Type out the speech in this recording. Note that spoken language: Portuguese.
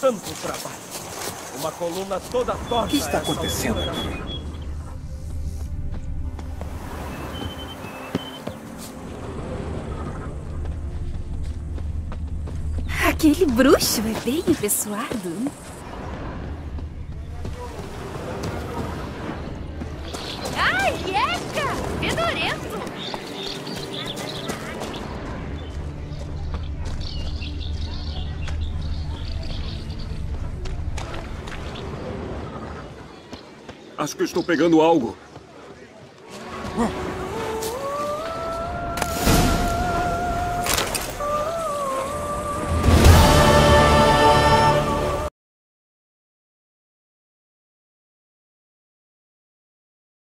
Tanto trabalho. Uma coluna toda torta. O que está acontecendo aqui? Aquele bruxo é bem apessoado. Ai, eca! Fedorento! Acho que estou pegando algo. Oh.